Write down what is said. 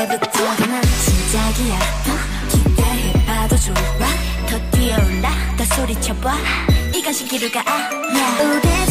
그때부터 난 시작이야 기대해봐도 좋아 더 뛰어올라 다 소리쳐봐 이건 신기루가 아니야